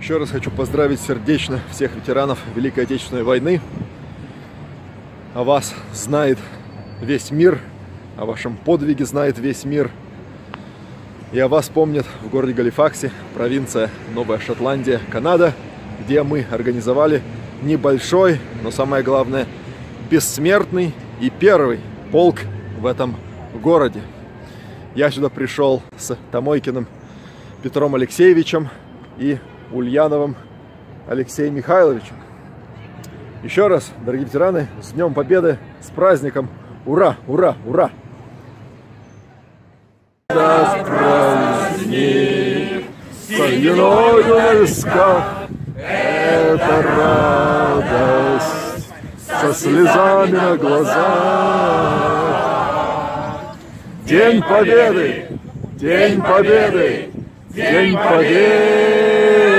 Еще раз хочу поздравить сердечно всех ветеранов Великой Отечественной войны. О вас знает весь мир, о вашем подвиге знает весь мир. И о вас помнят в городе Галифаксе, провинция Новая Шотландия, Канада, где мы организовали небольшой, но самое главное, бессмертный и первый полк в этом городе. Я сюда пришел с Томойкиным Петром Алексеевичем и Ульяновым Алексеем Михайловичем. Еще раз, дорогие ветераны, с Днем Победы, с праздником! Ура, ура, ура! Да праздник это радость со слезами на глазах. День Победы! День Победы! День Победы!